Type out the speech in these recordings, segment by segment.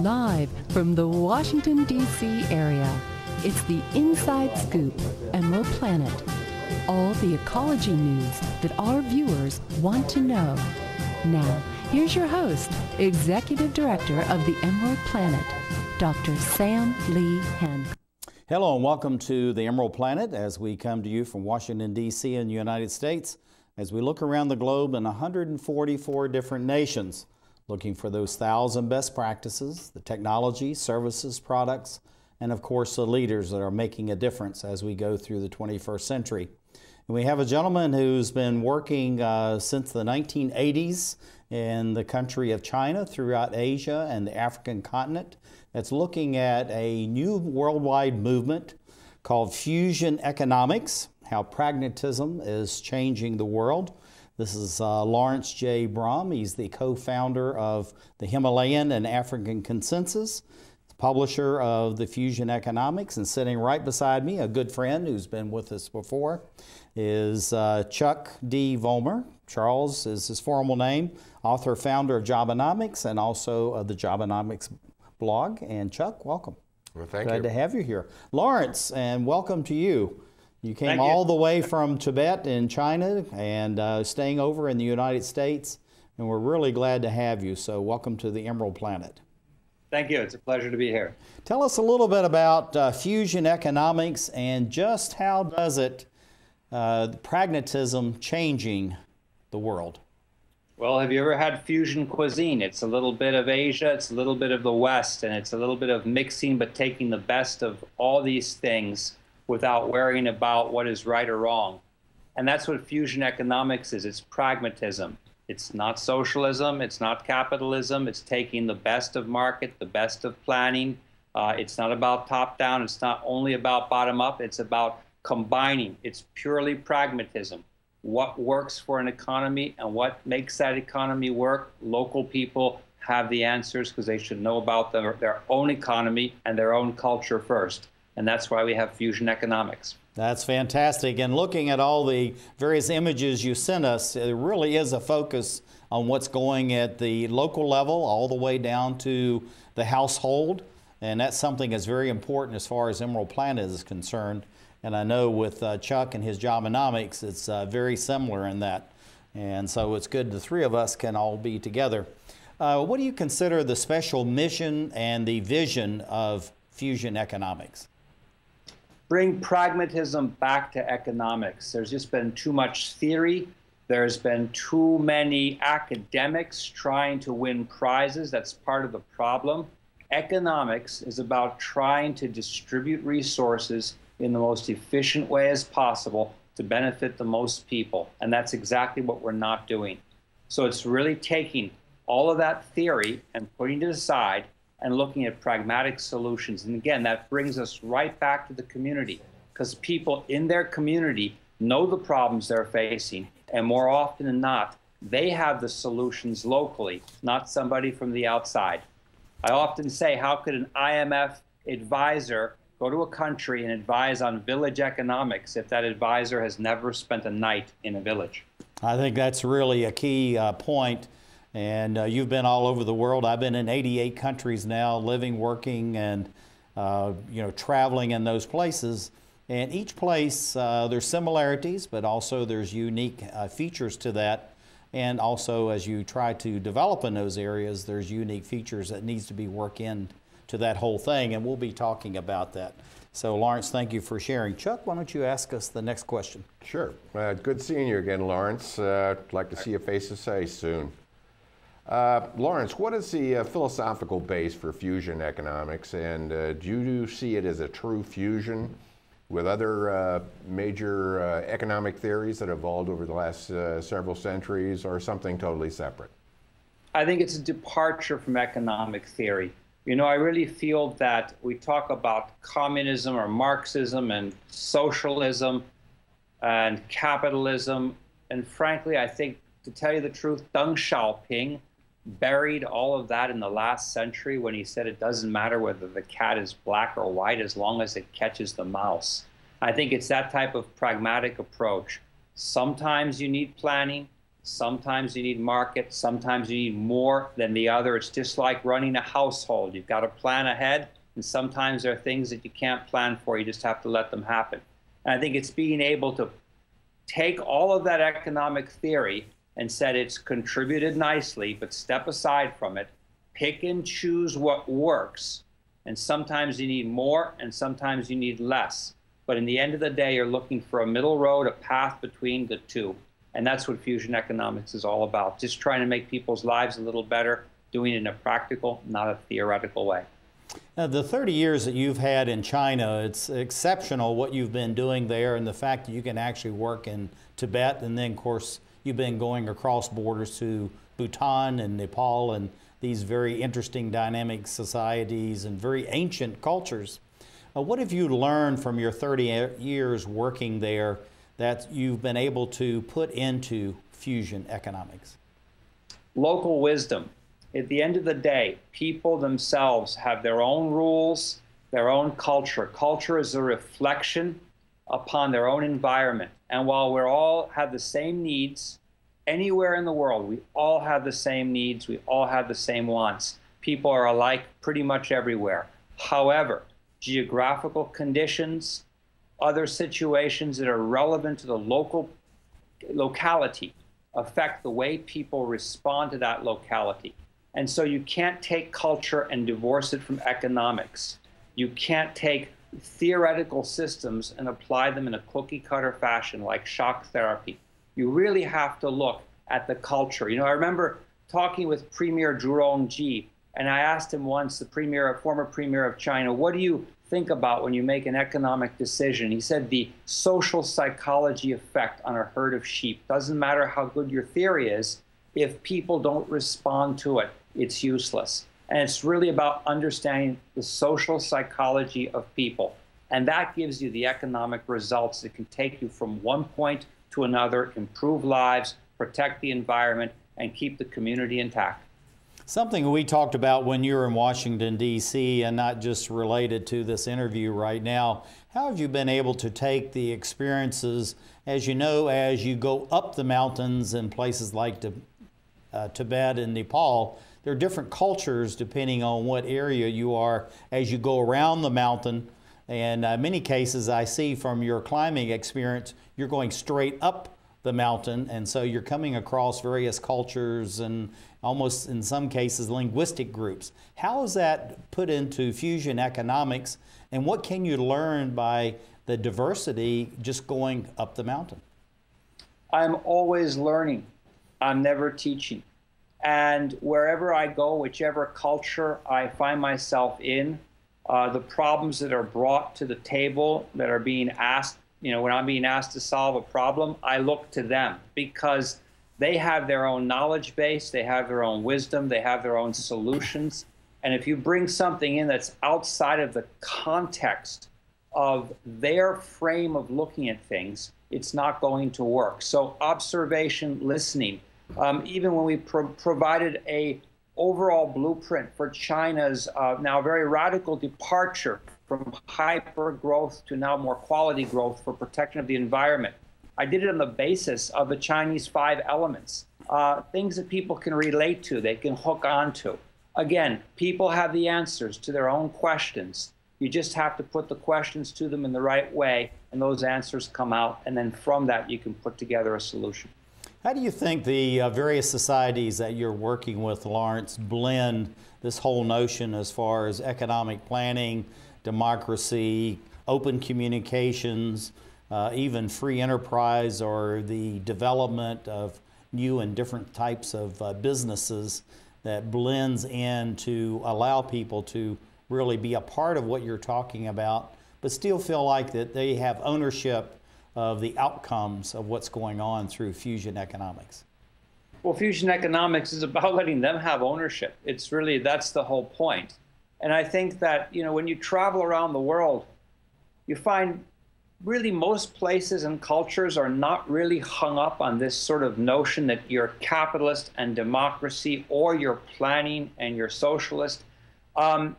Live from the Washington, D.C. area, it's the Inside Scoop, Emerald Planet. All the ecology news that our viewers want to know. Now, here's your host, Executive Director of the Emerald Planet, Dr. Sam Lee Henn. Hello and welcome to the Emerald Planet as we come to you from Washington, D.C. in the United States as we look around the globe in 144 different nations looking for those thousand best practices, the technology, services, products, and of course the leaders that are making a difference as we go through the 21st century. And we have a gentleman who's been working uh, since the 1980s in the country of China, throughout Asia and the African continent, that's looking at a new worldwide movement called fusion economics, how pragmatism is changing the world. This is uh, Laurence J. Brahm. He's the co founder of the Himalayan and African Consensus, publisher of the Fusion Economics, and sitting right beside me, a good friend who's been with us before, is uh, Chuck D. Vollmer. Charles is his formal name, author, founder of Jobenomics, and also of the Jobenomics blog. And Chuck, welcome. Well, thank Glad you. to have you here. Laurence, and welcome to you. You came Thank you. all the way from Tibet in China and uh, staying over in the United States, and we're really glad to have you. So, welcome to the Emerald Planet. Thank you. It's a pleasure to be here. Tell us a little bit about uh, fusion economics and just how does it, uh, pragmatism changing the world? Well, have you ever had fusion cuisine? It's a little bit of Asia, it's a little bit of the West, and it's a little bit of mixing, but taking the best of all these things without worrying about what is right or wrong. And that's what fusion economics is it's pragmatism. It's not socialism, it's not capitalism, it's taking the best of market, the best of planning. Uh, it's not about top down, it's not only about bottom up, it's about combining. It's purely pragmatism. What works for an economy and what makes that economy work, local people have the answers because they should know about their, their own economy and their own culture first. And that's why we have fusion economics. That's fantastic. And looking at all the various images you sent us, it really is a focus on what's going at the local level all the way down to the household. And that's something that's very important as far as Emerald Planet is concerned. And I know with uh, Chuck and his Jobenomics, it's uh, very similar in that. And so it's good the three of us can all be together. Uh, what do you consider the special mission and the vision of fusion economics? Bring pragmatism back to economics. There's just been too much theory. There's been too many academics trying to win prizes. That's part of the problem. Economics is about trying to distribute resources in the most efficient way as possible to benefit the most people. And that's exactly what we're not doing. So it's really taking all of that theory and putting it aside and looking at pragmatic solutions. And again, that brings us right back to the community because people in their community know the problems they're facing. And more often than not, they have the solutions locally, not somebody from the outside. I often say, how could an IMF advisor go to a country and advise on village economics if that advisor has never spent a night in a village? I think that's really a key uh, point. And uh, you've been all over the world. I've been in 88 countries now, living, working, and uh, you know, traveling in those places. And each place, uh, there's similarities, but also there's unique uh, features to that. And also, as you try to develop in those areas, there's unique features that needs to be worked in to that whole thing. And we'll be talking about that. So, Laurence, thank you for sharing. Chuck, why don't you ask us the next question? Sure. Uh, good seeing you again, Laurence. Uh, I'd like to see your face to face soon. Uh, Laurence, what is the uh, philosophical base for fusion economics, and uh, do you see it as a true fusion with other uh, major uh, economic theories that evolved over the last uh, several centuries, or something totally separate? I think it's a departure from economic theory. You know, I really feel that we talk about communism or Marxism and socialism and capitalism, and frankly, I think, to tell you the truth, Deng Xiaoping buried all of that in the last century when he said it doesn't matter whether the cat is black or white as long as it catches the mouse. I think it's that type of pragmatic approach. Sometimes you need planning, Sometimes you need market, sometimes you need more than the other. It's just like running a household. You've got to plan ahead, and sometimes there are things that you can't plan for. You just have to let them happen. And I think it's being able to take all of that economic theory and said it's contributed nicely, but step aside from it, pick and choose what works. And sometimes you need more, and sometimes you need less. But in the end of the day, you're looking for a middle road, a path between the two. And that's what fusion economics is all about just trying to make people's lives a little better, doing it in a practical, not a theoretical way. Now, the 30 years that you've had in China, it's exceptional what you've been doing there and the fact that you can actually work in Tibet. And then, of course, you've been going across borders to Bhutan and Nepal and these very interesting dynamic societies and very ancient cultures. Uh, what have you learned from your 30 years working there that you've been able to put into fusion economics? Local wisdom. At the end of the day, people themselves have their own rules, their own culture. Culture is a reflection upon their own environment. And while we all have the same needs anywhere in the world, we all have the same needs, we all have the same wants. People are alike pretty much everywhere. However, geographical conditions, other situations that are relevant to the local locality affect the way people respond to that locality. And so you can't take culture and divorce it from economics. You can't take theoretical systems and apply them in a cookie cutter fashion like shock therapy. You really have to look at the culture. You know, I remember talking with Premier Zhu Rongji, and I asked him once, the premier, former premier of China, what do you think about when you make an economic decision. He said the social psychology effect on a herd of sheep doesn't matter how good your theory is, if people don't respond to it, it's useless. And it's really about understanding the social psychology of people. And that gives you the economic results that can take you from one point to another, improve lives, protect the environment, and keep the community intact. Something we talked about when you were in Washington, D.C., and not just related to this interview right now. How have you been able to take the experiences, as you know, as you go up the mountains in places like uh, Tibet and Nepal? There are different cultures depending on what area you are as you go around the mountain. And uh, many cases, I see from your climbing experience, you're going straight up the mountain, and so you're coming across various cultures and almost in some cases linguistic groups. How is that put into fusion economics, and what can you learn by the diversity just going up the mountain? I'm always learning. I'm never teaching. And wherever I go, whichever culture I find myself in, uh, the problems that are brought to the table that are being asked, you know, when I'm being asked to solve a problem, I look to them because they have their own knowledge base, they have their own wisdom, they have their own solutions. And if you bring something in that's outside of the context of their frame of looking at things, it's not going to work. So observation, listening. Um, even when we pro- provided a overall blueprint for China's uh, now very radical departure from hyper growth to now more quality growth for protection of the environment. I did it on the basis of the Chinese five elements, uh, things that people can relate to, they can hook onto. Again, people have the answers to their own questions. You just have to put the questions to them in the right way, and those answers come out. And then from that, you can put together a solution. How do you think the uh, various societies that you're working with, Laurence, blend this whole notion as far as economic planning, democracy, open communications, uh, even free enterprise or the development of new and different types of uh, businesses that blends in to allow people to really be a part of what you're talking about, but still feel like that they have ownership of the outcomes of what's going on through fusion economics. Well, fusion economics is about letting them have ownership. It's really that's the whole point. And I think that, you know, when you travel around the world, you find really most places and cultures are not really hung up on this sort of notion that you're capitalist and democracy or you're planning and you're socialist. Um,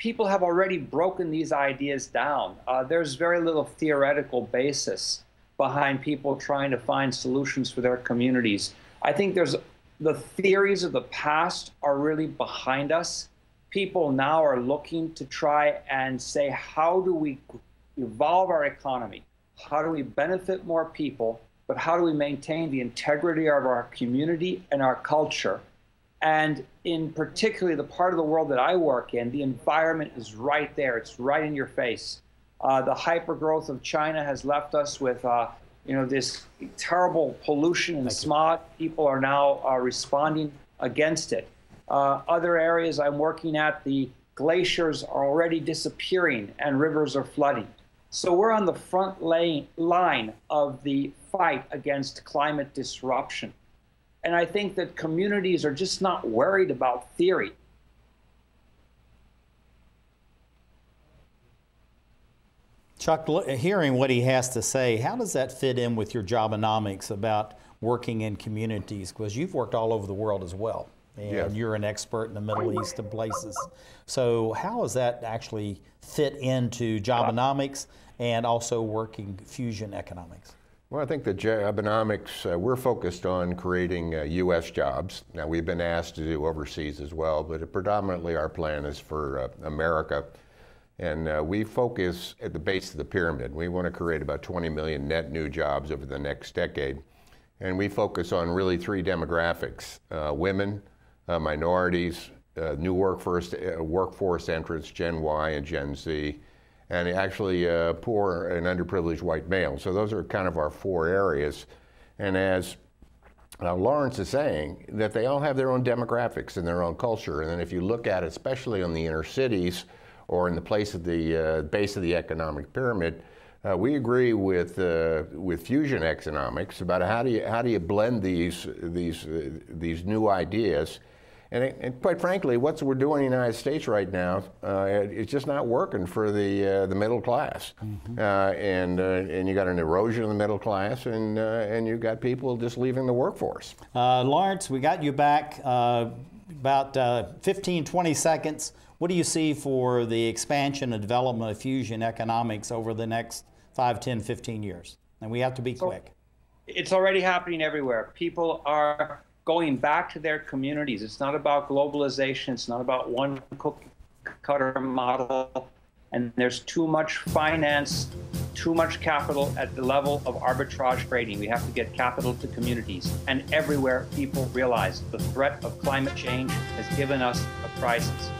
people have already broken these ideas down. Uh, there's very little theoretical basis behind people trying to find solutions for their communities. I think there's the theories of the past are really behind us. People now are looking to try and say, how do we evolve our economy? How do we benefit more people? But how do we maintain the integrity of our community and our culture? And in particularly the part of the world that I work in, the environment is right there. It's right in your face. Uh, the hypergrowth of China has left us with, uh, you know, this terrible pollution and smog. People are now uh, responding against it. Uh, other areas I'm working at, the glaciers are already disappearing and rivers are flooding. So we're on the front lane, line of the fight against climate disruption. And I think that communities are just not worried about theory. Chuck, hearing what he has to say, how does that fit in with your jobenomics about working in communities? Because you've worked all over the world as well, and yes. you're an expert in the Middle East and places. So, how does that actually fit into jobenomics and also working fusion economics? Well, I think the Jobenomics, uh, we're focused on creating uh, U.S. jobs. Now, we've been asked to do overseas as well, but predominantly our plan is for uh, America. And uh, we focus at the base of the pyramid. We want to create about 20 million net new jobs over the next decade. And we focus on really three demographics uh, women, uh, minorities, new workforce, workforce entrants, Gen Y and Gen Z and actually uh, poor and underprivileged white males. So those are kind of our four areas. And as uh, Laurence is saying, that they all have their own demographics and their own culture. And then if you look at it, especially on the inner cities or in the place of the uh, base of the economic pyramid, uh, we agree with uh, with fusion economics about how do you how do you blend these these uh, these new ideas and, it, and, quite frankly, what we're doing in the United States right now, uh, it's just not working for the uh, the middle class. Mm-hmm. Uh, and uh, and you got an erosion of the middle class, and uh, and you got people just leaving the workforce. Uh, Laurence, we got you back about 15, 20 seconds. What do you see for the expansion and development of fusion economics over the next 5, 10, 15 years? And we have to be quick. It's already happening everywhere. People are going back to their communities. It's not about globalization. It's not about one cookie cutter model. And there's too much finance, too much capital at the level of arbitrage trading. We have to get capital to communities. And everywhere people realize the threat of climate change has given us a crisis.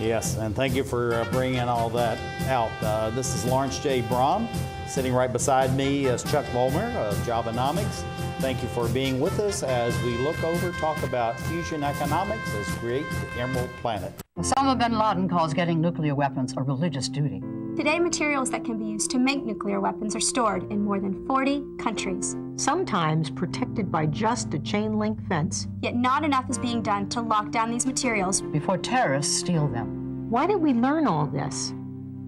Yes, and thank you for uh, bringing all that out. Uh, this is Laurence J. Brahm. Sitting right beside me is Chuck Vollmer of Jobenomics. Thank you for being with us as we look over, talk about fusion economics as create the Emerald Planet. Osama bin Laden calls getting nuclear weapons a religious duty. Today, materials that can be used to make nuclear weapons are stored in more than 40 countries. Sometimes protected by just a chain link fence. Yet not enough is being done to lock down these materials before terrorists steal them. Why did we learn all this?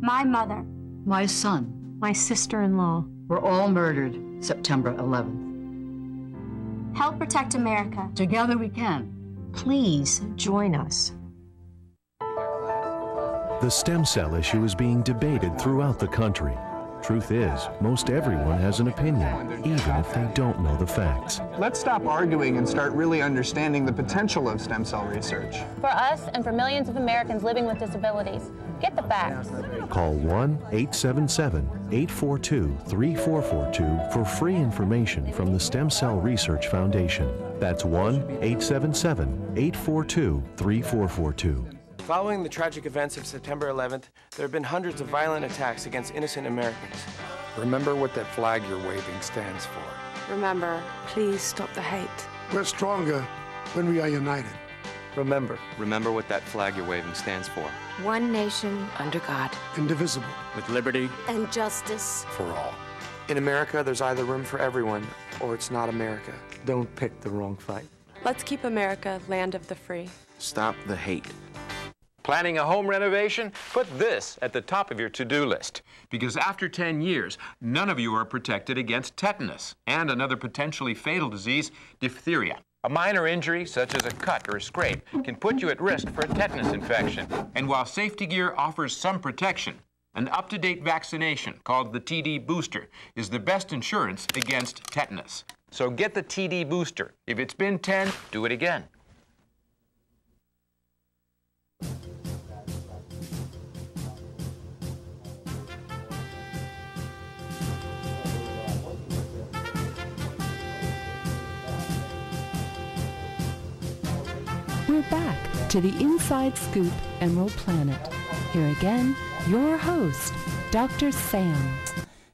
My mother, my son, my sister in law were all murdered September 11th. Help protect America. Together we can. Please join us. The stem cell issue is being debated throughout the country. Truth is, most everyone has an opinion, even if they don't know the facts. Let's stop arguing and start really understanding the potential of stem cell research. For us and for millions of Americans living with disabilities, get the facts. Call 1 877 842 3442 for free information from the Stem Cell Research Foundation. That's 1 877 842 3442. Following the tragic events of September 11th, there have been hundreds of violent attacks against innocent Americans. Remember what that flag you're waving stands for. Remember, please stop the hate. We're stronger when we are united. Remember. Remember what that flag you're waving stands for. One nation under God. Indivisible. With liberty. And justice. For all. In America, there's either room for everyone, or it's not America. Don't pick the wrong fight. Let's keep America land of the free. Stop the hate. Planning a home renovation? Put this at the top of your to-do list. Because after 10 years, none of you are protected against tetanus and another potentially fatal disease, diphtheria. A minor injury, such as a cut or a scrape, can put you at risk for a tetanus infection. And while safety gear offers some protection, an up-to-date vaccination called the TD Booster is the best insurance against tetanus. So get the TD booster. If it's been 10, do it again. We're back to the Inside Scoop Emerald Planet. Here again, your host, Dr. Sam.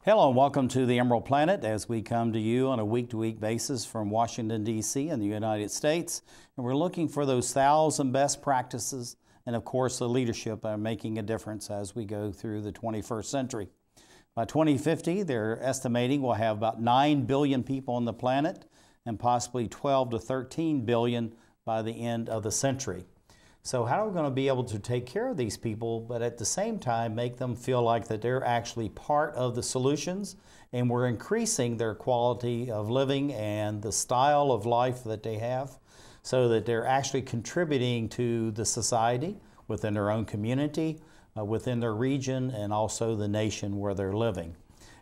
Hello and welcome to the Emerald Planet as we come to you on a week to week basis from Washington, D.C. in the United States. And we're looking for those thousand best practices and, of course, the leadership are making a difference as we go through the 21st century. By 2050, they're estimating we'll have about 9 billion people on the planet and possibly 12 to 13 billion by the end of the century. So how are we going to be able to take care of these people, but at the same time make them feel like that they're actually part of the solutions and we're increasing their quality of living and the style of life that they have so that they're actually contributing to the society within their own community, uh, within their region, and also the nation where they're living.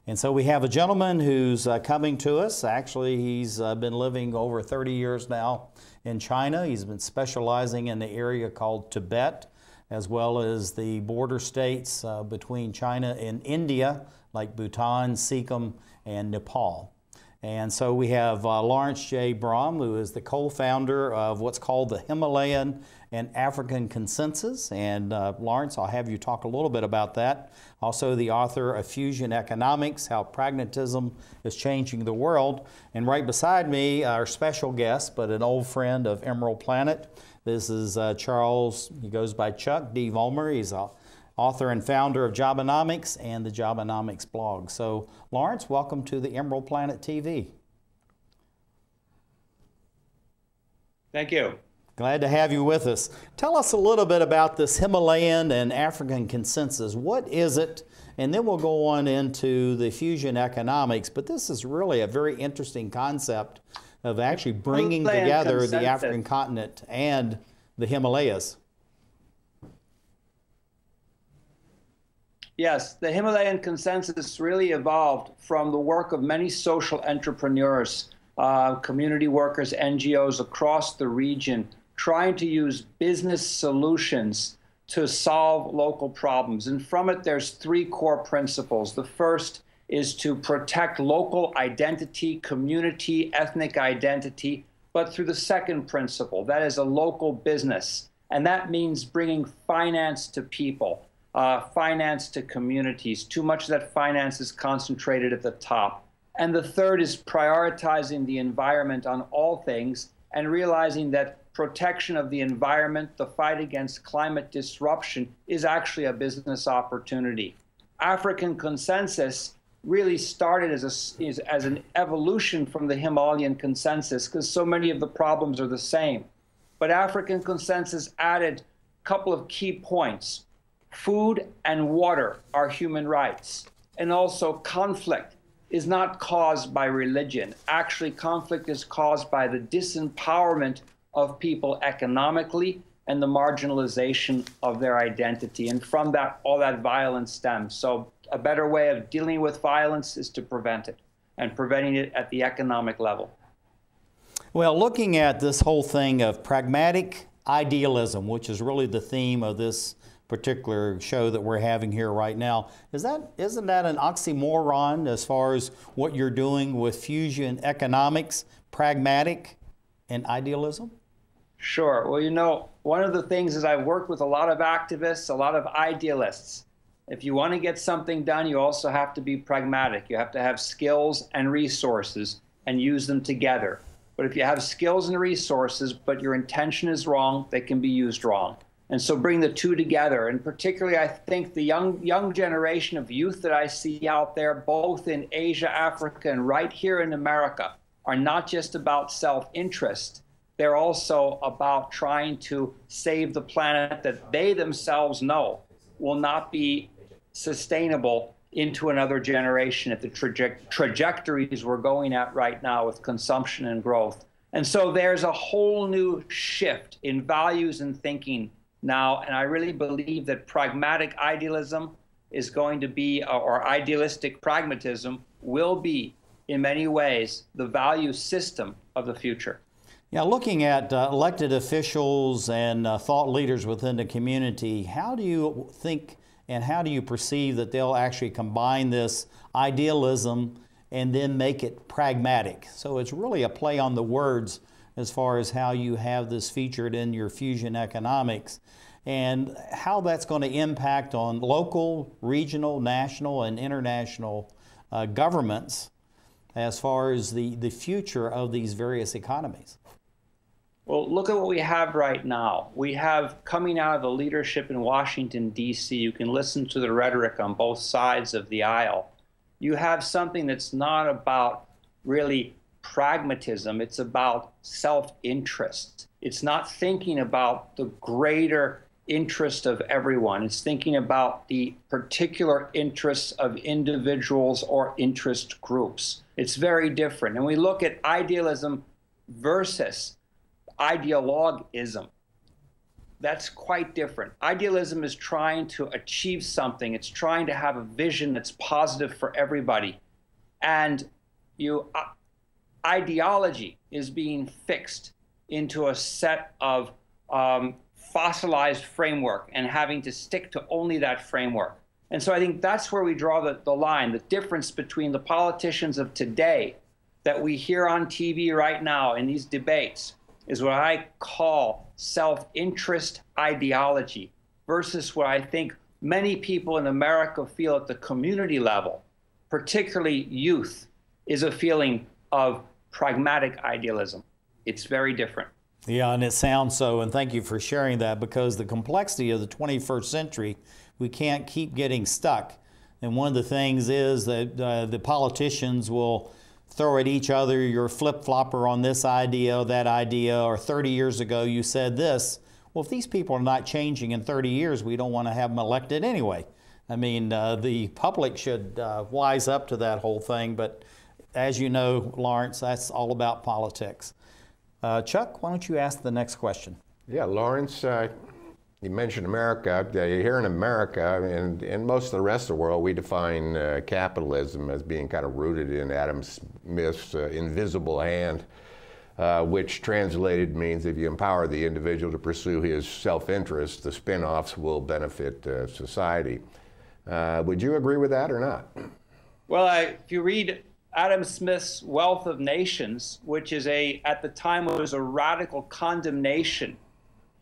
And so we have a gentleman who's uh, coming to us. Actually, he's uh, been living over 30 years now in China. He's been specializing in the area called Tibet, as well as the border states uh, between China and India, like Bhutan, Sikkim, and Nepal. And so we have uh, Laurence J. Brahm, who is the co founder of what's called the Himalayan and African Consensus. And uh, Laurence, I'll have you talk a little bit about that. Also, the author of Fusion Economics How Pragmatism is Changing the World. And right beside me, our special guest, but an old friend of Emerald Planet. This is uh, Charles, he goes by Chuck D. Vollmer. He's a author and founder of Jobenomics and the Jobenomics blog. So, Laurence, welcome to the Emerald Planet TV. Thank you. Glad to have you with us. Tell us a little bit about this Himalayan and African consensus. What is it? And then we'll go on into the fusion economics. But this is really a very interesting concept of actually bringing together consensus. the African continent and the Himalayas. Yes, the Himalayan consensus really evolved from the work of many social entrepreneurs, uh, community workers, NGOs across the region trying to use business solutions to solve local problems. And from it, there's three core principles. The first is to protect local identity, community, ethnic identity, but through the second principle, that is a local business. And that means bringing finance to people, uh, finance to communities. Too much of that finance is concentrated at the top. And the third is prioritizing the environment on all things and realizing that protection of the environment, the fight against climate disruption is actually a business opportunity. African consensus really started as, a, as an evolution from the Himalayan consensus because so many of the problems are the same. But African consensus added a couple of key points. Food and water are human rights. And also, conflict is not caused by religion. Actually, conflict is caused by the disempowerment of people economically and the marginalization of their identity. And from that, all that violence stems. So, a better way of dealing with violence is to prevent it and preventing it at the economic level. Well, looking at this whole thing of pragmatic idealism, which is really the theme of this particular show that we're having here right now, is that isn't that an oxymoron as far as what you're doing with fusion economics, pragmatic and idealism? Sure. Well, you know, one of the things is I've worked with a lot of activists, a lot of idealists. If you want to get something done, you also have to be pragmatic. You have to have skills and resources and use them together. But if you have skills and resources, but your intention is wrong, they can be used wrong. And so bring the two together. And particularly, I think the young, young generation of youth that I see out there, both in Asia, Africa, and right here in America, are not just about self interest they're also about trying to save the planet that they themselves know will not be sustainable into another generation at the traje- trajectories we're going at right now with consumption and growth. And so there's a whole new shift in values and thinking now. And I really believe that pragmatic idealism is going to be, or idealistic pragmatism will be in many ways, the value system of the future. Yeah, looking at uh, elected officials and uh, thought leaders within the community, how do you think and how do you perceive that they'll actually combine this idealism and then make it pragmatic? So it's really a play on the words as far as how you have this featured in your fusion economics and how that's going to impact on local, regional, national, and international uh, governments as far as the, the future of these various economies. Well, look at what we have right now. We have coming out of the leadership in Washington, D.C., you can listen to the rhetoric on both sides of the aisle. You have something that's not about really pragmatism, it's about self interest. It's not thinking about the greater interest of everyone, it's thinking about the particular interests of individuals or interest groups. It's very different. And we look at idealism versus ideologism. That's quite different. Idealism is trying to achieve something. It's trying to have a vision that's positive for everybody. And you uh, ideology is being fixed into a set of um, fossilized framework and having to stick to only that framework. And so I think that's where we draw the, the line, the difference between the politicians of today that we hear on TV right now in these debates is what I call self interest ideology versus what I think many people in America feel at the community level, particularly youth, is a feeling of pragmatic idealism. It's very different. Yeah, and it sounds so, and thank you for sharing that because the complexity of the 21st century, we can't keep getting stuck. And one of the things is that uh, the politicians will throw at each other your flip flopper on this idea that idea, or 30 years ago you said this. Well, if these people are not changing in 30 years, we don't want to have them elected anyway. I mean, uh, the public should uh, wise up to that whole thing, but as you know, Laurence, that's all about politics. Uh, Chuck, why don't you ask the next question? Yeah, Laurence, uh, you mentioned America. Here in America and in most of the rest of the world, we define uh, capitalism as being kind of rooted in Adam Smith's uh, invisible hand, uh, which translated means if you empower the individual to pursue his self interest, the spin offs will benefit uh, society. Uh, would you agree with that or not? Well, I, if you read Adam Smith's Wealth of Nations, which is a, at the time, it was a radical condemnation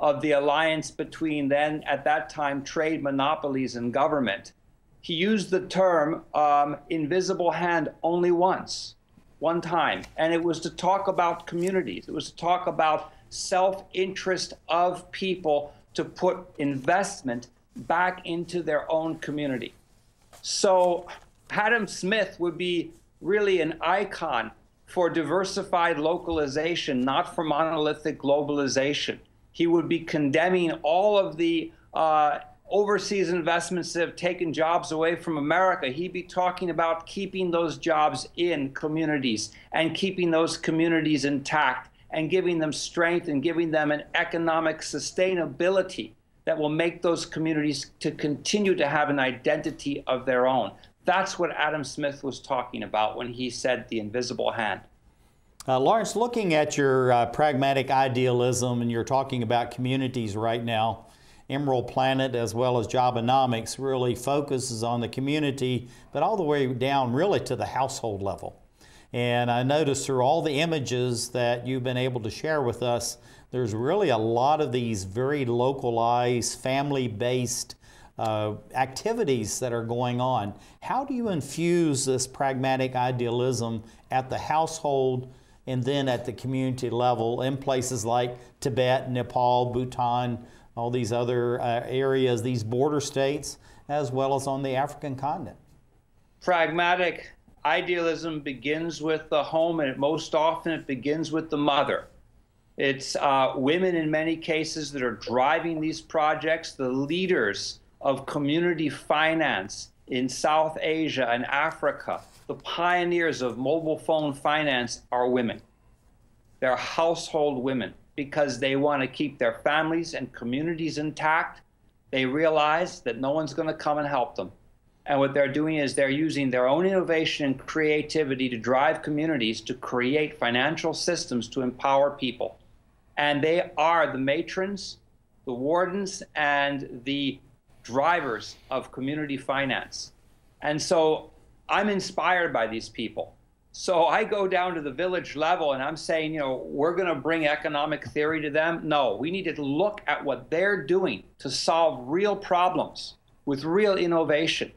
of the alliance between then, at that time, trade monopolies and government. He used the term um, invisible hand only once, one time, and it was to talk about communities. It was to talk about self interest of people to put investment back into their own community. So, Adam Smith would be really an icon for diversified localization, not for monolithic globalization he would be condemning all of the uh, overseas investments that have taken jobs away from America. He'd be talking about keeping those jobs in communities and keeping those communities intact and giving them strength and giving them an economic sustainability that will make those communities to continue to have an identity of their own. That's what Adam Smith was talking about when he said the invisible hand. Uh, Laurence, looking at your uh, pragmatic idealism, and you're talking about communities right now, Emerald Planet as well as Jobenomics really focuses on the community, but all the way down really to the household level. And I noticed through all the images that you've been able to share with us, there's really a lot of these very localized, family based uh, activities that are going on. How do you infuse this pragmatic idealism at the household? and then at the community level in places like Tibet, Nepal, Bhutan, all these other uh, areas, these border states, as well as on the African continent. Pragmatic idealism begins with the home, and most often it begins with the mother. It's uh, women in many cases that are driving these projects, the leaders of community finance in South Asia and Africa the pioneers of mobile phone finance are women. They're household women because they want to keep their families and communities intact. They realize that no one's going to come and help them. And what they're doing is they're using their own innovation and creativity to drive communities to create financial systems to empower people. And they are the matrons, the wardens, and the drivers of community finance. And so I'm inspired by these people. So I go down to the village level and I'm saying, you know, we're going to bring economic theory to them. No, we need to look at what they're doing to solve real problems with real innovation.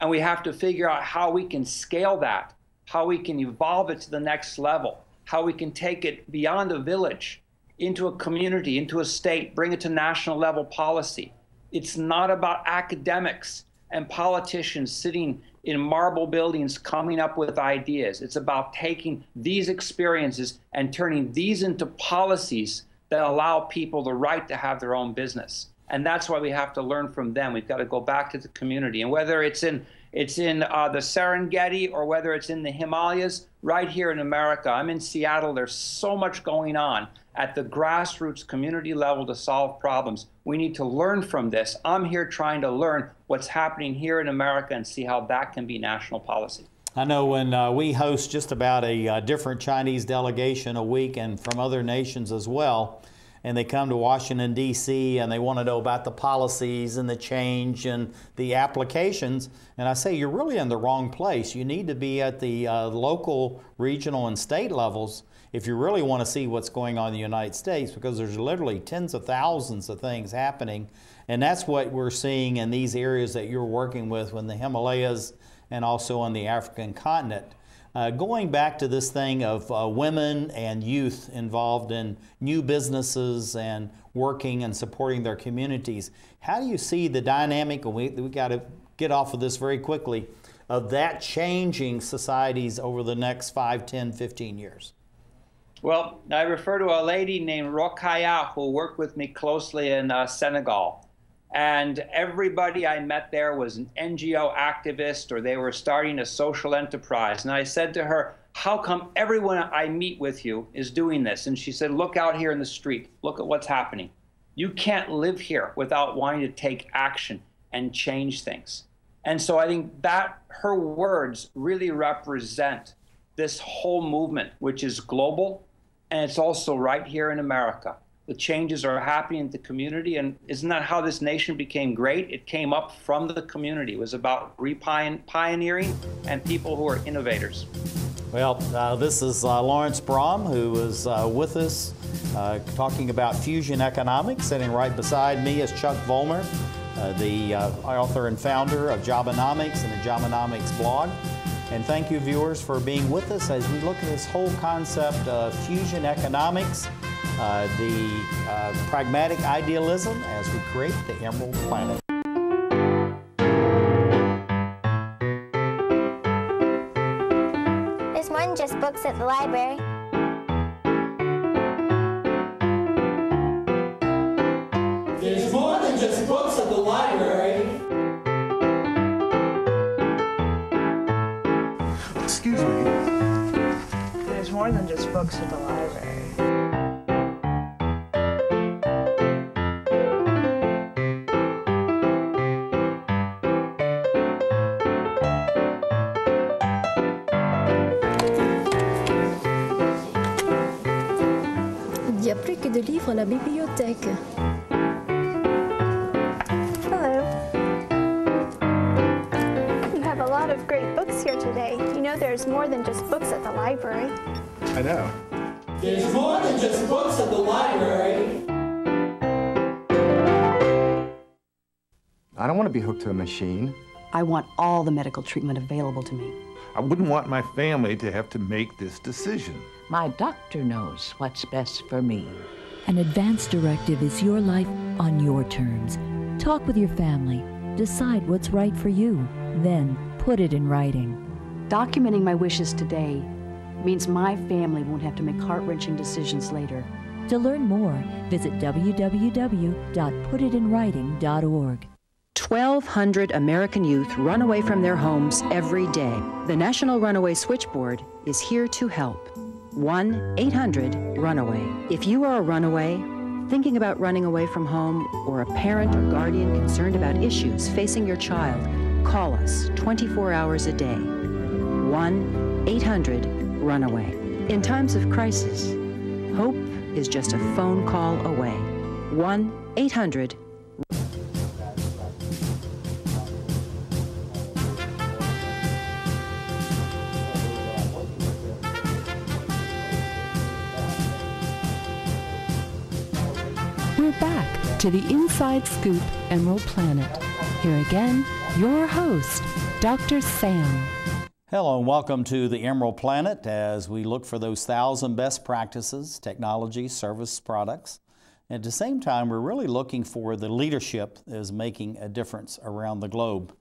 And we have to figure out how we can scale that, how we can evolve it to the next level, how we can take it beyond a village into a community, into a state, bring it to national level policy. It's not about academics and politicians sitting in marble buildings coming up with ideas. It's about taking these experiences and turning these into policies that allow people the right to have their own business. And that's why we have to learn from them. We've got to go back to the community. And whether it's in it's in uh, the Serengeti or whether it's in the Himalayas, right here in America, I'm in Seattle. There's so much going on at the grassroots community level to solve problems. We need to learn from this. I'm here trying to learn what's happening here in America and see how that can be national policy. I know when uh, we host just about a uh, different Chinese delegation a week and from other nations as well, and they come to Washington, D.C., and they want to know about the policies and the change and the applications. And I say, you're really in the wrong place. You need to be at the uh, local, regional, and state levels if you really want to see what's going on in the United States, because there's literally tens of thousands of things happening. And that's what we're seeing in these areas that you're working with in the Himalayas and also on the African continent. Uh, going back to this thing of uh, women and youth involved in new businesses and working and supporting their communities, how do you see the dynamic, and we, we got to get off of this very quickly, of that changing societies over the next 5, 10, 15 years? Well, I refer to a lady named Rokhaya who worked with me closely in uh, Senegal. And everybody I met there was an NGO activist or they were starting a social enterprise. And I said to her, How come everyone I meet with you is doing this? And she said, Look out here in the street. Look at what's happening. You can't live here without wanting to take action and change things. And so I think that her words really represent this whole movement, which is global, and it's also right here in America. The changes are happening in the community, and isn't that how this nation became great? It came up from the community. It was about pioneering and people who are innovators. Well, uh, this is uh, Laurence Brahm, who is uh, with us uh, talking about fusion economics. Sitting right beside me is Chuck Vollmer, uh, the uh, author and founder of Jobenomics and the Jobenomics blog. And thank you, viewers, for being with us as we look at this whole concept of fusion economics, uh, the uh, pragmatic idealism as we create the Emerald Planet. More than just books at the library. More than just books at the library. Il y a plus que de livres à la bibliothèque. Hello. You have a lot of great books here today. You know there's more than just books at the library. I know. There's more than just books at the library. I don't want to be hooked to a machine. I want all the medical treatment available to me. I wouldn't want my family to have to make this decision. My doctor knows what's best for me. An advance directive is your life on your terms. Talk with your family. Decide what's right for you. Then put it in writing. Documenting my wishes today means my family won't have to make heart wrenching decisions later. To learn more, visit www.putitinwriting.org. 1,200 American youth run away from their homes every day. The National Runaway Switchboard is here to help. 1 800 Runaway. If you are a runaway, thinking about running away from home, or a parent or guardian concerned about issues facing your child, Call us 24 hours a day. 1 800 Runaway. In times of crisis, hope is just a phone call away. 1 800 We're back to the Inside Scoop Emerald Planet. Here again, your host, Dr. Sam. Hello and welcome to the Emerald Planet as we look for those thousand best practices, technology, service, products. At the same time, we're really looking for the leadership that is making a difference around the globe.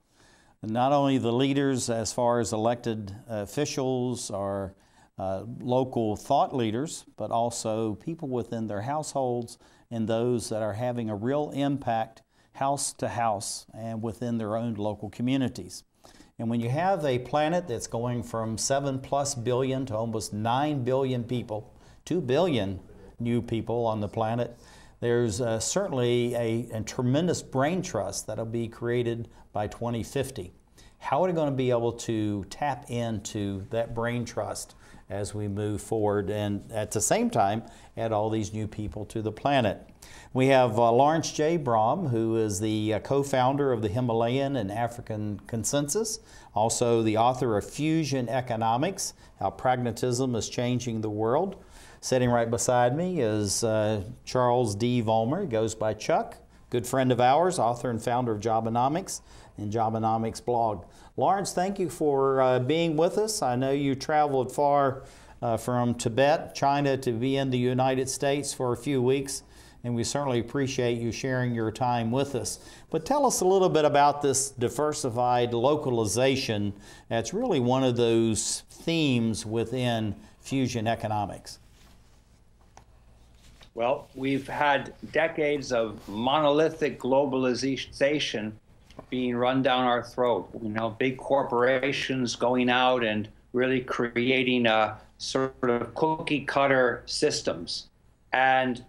Not only the leaders as far as elected officials or uh, local thought leaders, but also people within their households and those that are having a real impact house to house and within their own local communities. And when you have a planet that's going from 7 plus billion to almost 9 billion people, 2 billion new people on the planet, there's uh, certainly a, a, tremendous brain trust that'll be created by 2050. How are we going to be able to tap into that brain trust as we move forward and at the same time add all these new people to the planet? We have uh, Laurence J. Brahm, who is the uh, co founder of the Himalayan and African Consensus, also the author of Fusion Economics How Pragmatism is Changing the World. Sitting right beside me is uh, Charles D. Vollmer, he goes by Chuck, good friend of ours, author and founder of Jobenomics and Jobenomics blog. Laurence, thank you for uh, being with us. I know you traveled far uh, from Tibet, China, to be in the United States for a few weeks and we certainly appreciate you sharing your time with us. But tell us a little bit about this diversified localization that's really one of those themes within fusion economics. Well, we've had decades of monolithic globalization being run down our throat. You know, big corporations going out and really creating a sort of cookie cutter systems. And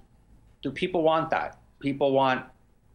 do people want that? People want,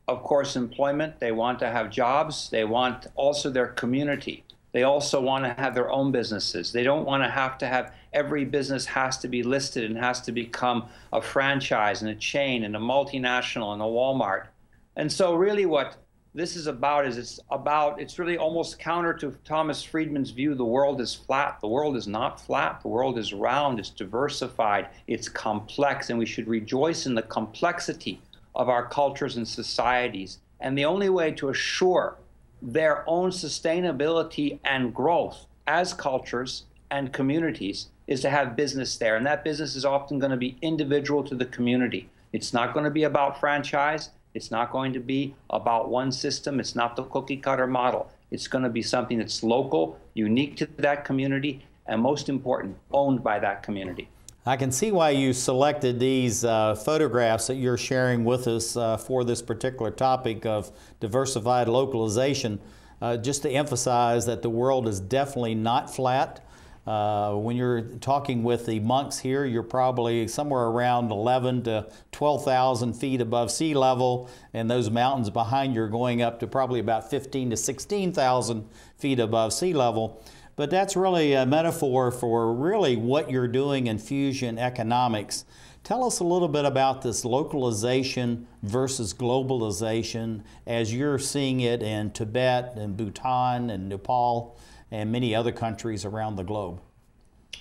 of course, employment. They want to have jobs. They want also their community. They also want to have their own businesses. They don't want to have to have every business has to be listed and has to become a franchise and a chain and a multinational and a Walmart. And so, really, what this is about is it's about it's really almost counter to Thomas Friedman's view the world is flat. The world is not flat. The world is round. It's diversified. It's complex. And we should rejoice in the complexity of our cultures and societies. And the only way to assure their own sustainability and growth as cultures and communities is to have business there. And that business is often going to be individual to the community. It's not going to be about franchise it's not going to be about one system. It's not the cookie cutter model. It's going to be something that's local, unique to that community, and most important, owned by that community. I can see why you selected these uh, photographs that you're sharing with us uh, for this particular topic of diversified localization, uh, just to emphasize that the world is definitely not flat. Uh, when you're talking with the monks here, you're probably somewhere around 11 to 12,000 feet above sea level, and those mountains behind you are going up to probably about 15 to 16,000 feet above sea level. But that's really a metaphor for really what you're doing in fusion economics. Tell us a little bit about this localization versus globalization as you're seeing it in Tibet and Bhutan and Nepal and many other countries around the globe?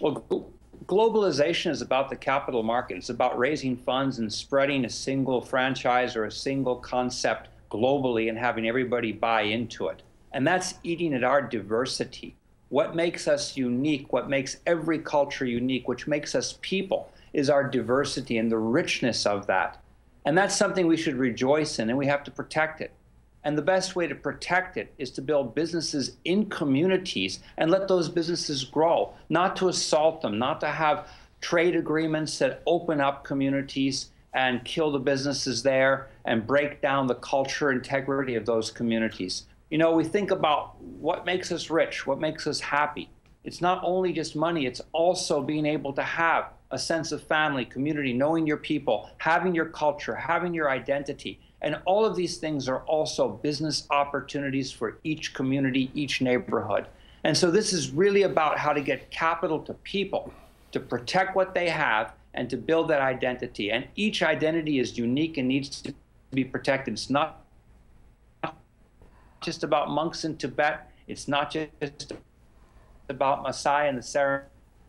Well, globalization is about the capital market. It's about raising funds and spreading a single franchise or a single concept globally and having everybody buy into it. And that's eating at our diversity. What makes us unique, what makes every culture unique, which makes us people, is our diversity and the richness of that. And that's something we should rejoice in, and we have to protect it. And the best way to protect it is to build businesses in communities and let those businesses grow, not to assault them, not to have trade agreements that open up communities and kill the businesses there and break down the culture integrity of those communities. You know, we think about what makes us rich, what makes us happy. It's not only just money, it's also being able to have a sense of family, community, knowing your people, having your culture, having your identity. And all of these things are also business opportunities for each community, each neighborhood. And so this is really about how to get capital to people, to protect what they have, and to build that identity. And each identity is unique and needs to be protected. It's not just about monks in Tibet. It's not just about Maasai and the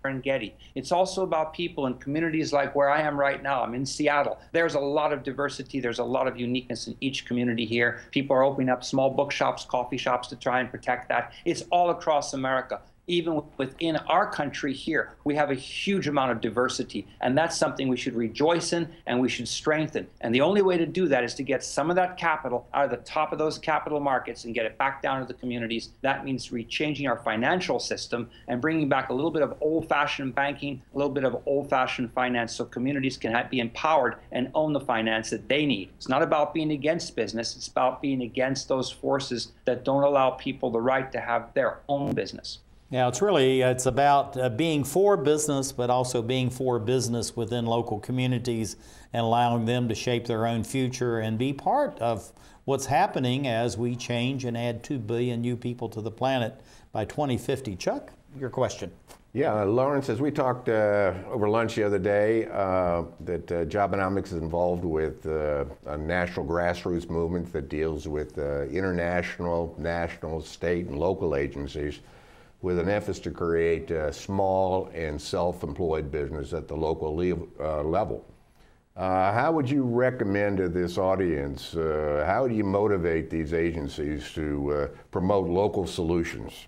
Serengeti. It's also about people in communities like where I am right now. I'm in Seattle. There's a lot of diversity. There's a lot of uniqueness in each community here. People are opening up small bookshops, coffee shops to try and protect that. It's all across America even within our country here, we have a huge amount of diversity. And that's something we should rejoice in and we should strengthen. And the only way to do that is to get some of that capital out of the top of those capital markets and get it back down to the communities. That means rechanging our financial system and bringing back a little bit of old fashioned banking, a little bit of old fashioned finance so communities can be empowered and own the finance that they need. It's not about being against business, it's about being against those forces that don't allow people the right to have their own business. Yeah, it's really it's about uh, being for business, but also being for business within local communities and allowing them to shape their own future and be part of what's happening as we change and add two billion new people to the planet by 2050. Chuck, your question. Yeah, Laurence, as we talked uh, over lunch the other day, uh, that uh, Jobenomics is involved with uh, a national grassroots movement that deals with uh, international, national, state, and local agencies with an emphasis to create small and self-employed business at the local le- uh, level. Uh, how would you recommend to this audience, uh, how do you motivate these agencies to uh, promote local solutions?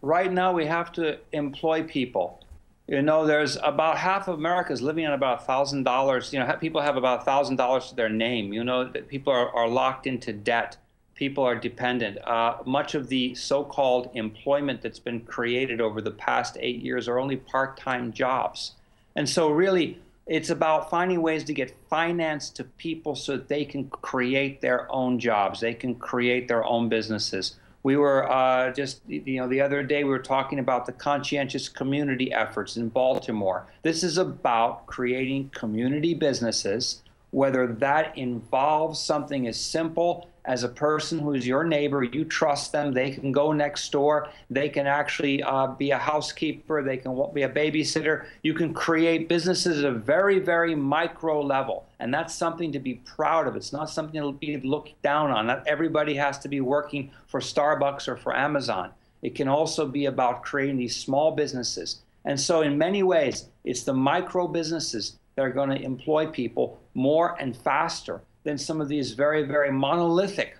Right now, we have to employ people. You know, there's about half of America is living on about thousand dollars. You know, people have about thousand dollars to their name. You know, that people are, are locked into debt people are dependent. Uh, much of the so-called employment that's been created over the past eight years are only part-time jobs. And so really, it's about finding ways to get finance to people so that they can create their own jobs. They can create their own businesses. We were uh, just, you know, the other day we were talking about the conscientious community efforts in Baltimore. This is about creating community businesses, whether that involves something as simple as a person who's your neighbor, you trust them. They can go next door. They can actually uh, be a housekeeper. They can be a babysitter. You can create businesses at a very, very micro level. And that's something to be proud of. It's not something to be looked down on. Not everybody has to be working for Starbucks or for Amazon. It can also be about creating these small businesses. And so, in many ways, it's the micro businesses that are going to employ people more and faster than some of these very, very monolithic,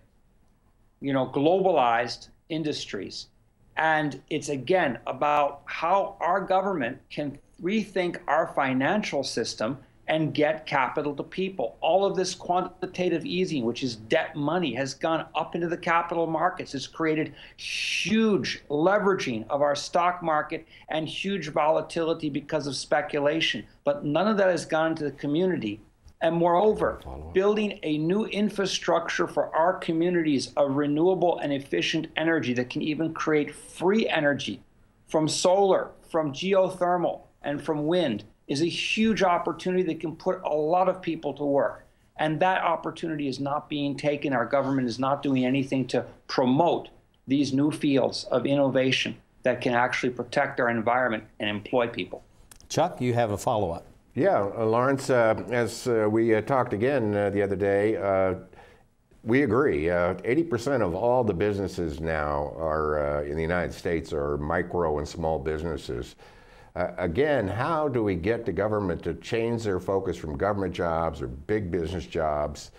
you know, globalized industries. And it's again about how our government can rethink our financial system and get capital to people. All of this quantitative easing, which is debt money, has gone up into the capital markets. It's created huge leveraging of our stock market and huge volatility because of speculation. But none of that has gone to the community and moreover, building a new infrastructure for our communities of renewable and efficient energy that can even create free energy from solar, from geothermal, and from wind is a huge opportunity that can put a lot of people to work. And that opportunity is not being taken. Our government is not doing anything to promote these new fields of innovation that can actually protect our environment and employ people. Chuck, you have a follow up. Yeah, uh, Laurence, uh, as uh, we uh, talked again uh, the other day, uh, we agree. 80% of all the businesses now are in the United States are micro and small businesses. again, how do we get the government to change their focus from government jobs or big business jobs?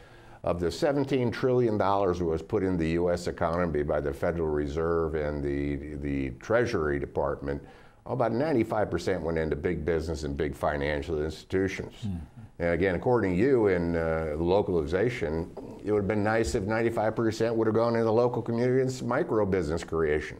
Of the $17 trillion that was put in the U.S. economy by the Federal Reserve and the, the Treasury Department, about 95% went into big business and big financial institutions. Mm-hmm. And again, according to you in uh, localization, it would have been nice if 95% would have gone into the local community and micro business creation.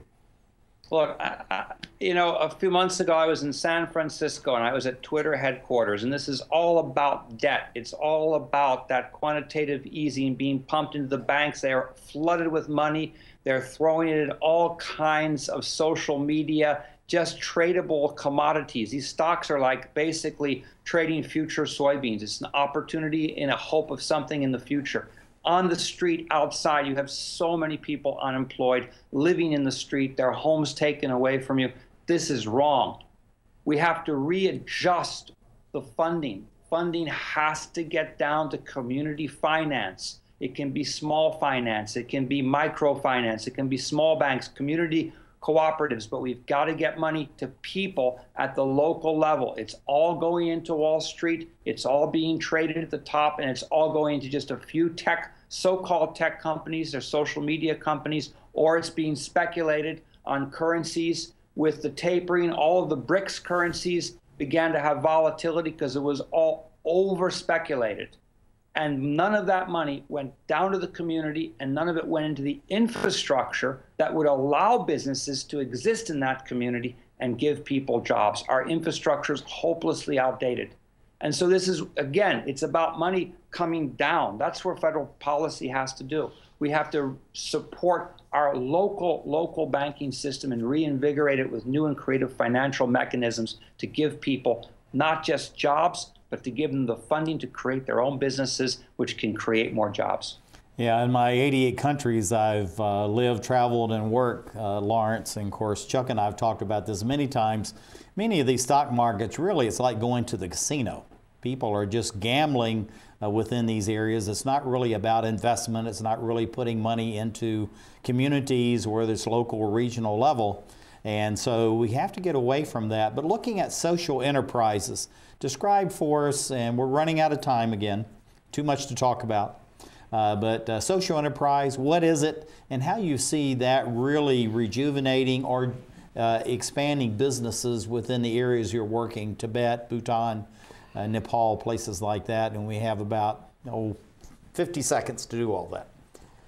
Look, I, I, you know, a few months ago I was in San Francisco and I was at Twitter headquarters, and this is all about debt. It's all about that quantitative easing being pumped into the banks. They are flooded with money. They're throwing it at all kinds of social media just tradable commodities. These stocks are like basically trading future soybeans. It's an opportunity in a hope of something in the future. On the street outside, you have so many people unemployed, living in the street, their homes taken away from you. This is wrong. We have to readjust the funding. Funding has to get down to community finance. It can be small finance, it can be microfinance, it can be small banks, community cooperatives, but we've got to get money to people at the local level. It's all going into Wall Street, it's all being traded at the top, and it's all going to just a few tech, so called tech companies or social media companies, or it's being speculated on currencies. With the tapering, all of the BRICS currencies began to have volatility because it was all over speculated. And none of that money went down to the community, and none of it went into the infrastructure that would allow businesses to exist in that community and give people jobs. Our infrastructure is hopelessly outdated. And so this is, again, it's about money coming down. That's where federal policy has to do. We have to support our local local banking system and reinvigorate it with new and creative financial mechanisms to give people not just jobs, but to give them the funding to create their own businesses, which can create more jobs. Yeah, in my 88 countries I've uh, lived, traveled, and worked, uh, Laurence, and of course Chuck and I have talked about this many times. Many of these stock markets, really, it's like going to the casino. People are just gambling uh, within these areas. It's not really about investment. It's not really putting money into communities, whether it's local or regional level. And so we have to get away from that. But looking at social enterprises, describe for us, and we're running out of time again, too much to talk about. Uh, but uh, social enterprise, what is it, and how you see that really rejuvenating or uh, expanding businesses within the areas you're working, Tibet, Bhutan, uh, Nepal, places like that. And we have about oh, 50 seconds to do all that.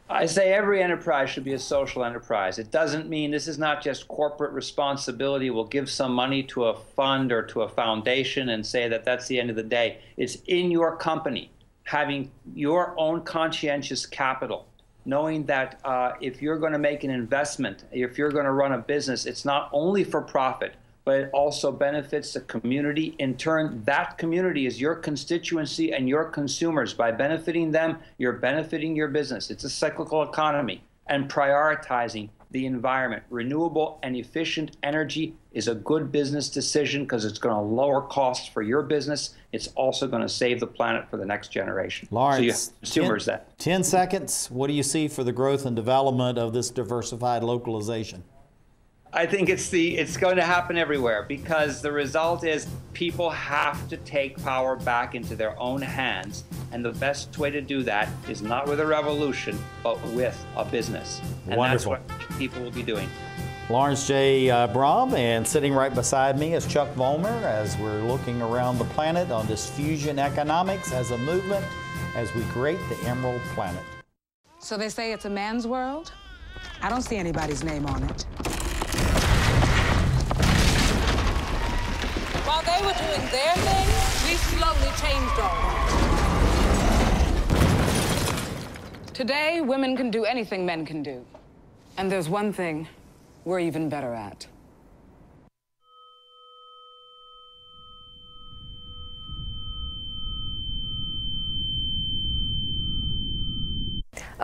I say every enterprise should be a social enterprise. It doesn't mean this is not just corporate responsibility. We'll give some money to a fund or to a foundation and say that that's the end of the day. It's in your company, having your own conscientious capital, knowing that uh, if you're going to make an investment, if you're going to run a business, it's not only for profit, but it also benefits the community. In turn, that community is your constituency and your consumers. By benefiting them, you're benefiting your business. It's a cyclical economy. And prioritizing the environment, renewable and efficient energy is a good business decision because it's going to lower costs for your business. It's also going to save the planet for the next generation. Laurence, so consumers 10, that. 10 seconds. What do you see for the growth and development of this diversified localization? I think it's the it's going to happen everywhere because the result is people have to take power back into their own hands, and the best way to do that is not with a revolution, but with a business. And Wonderful. that's what people will be doing. Laurence J. Uh, Brahm, and sitting right beside me is Chuck Vollmer as we're looking around the planet on this fusion economics as a movement as we create the Emerald Planet. So they say it's a man's world? I don't see anybody's name on it. Were doing their thing, changed. Today, women can do anything men can do. And there's one thing we're even better at.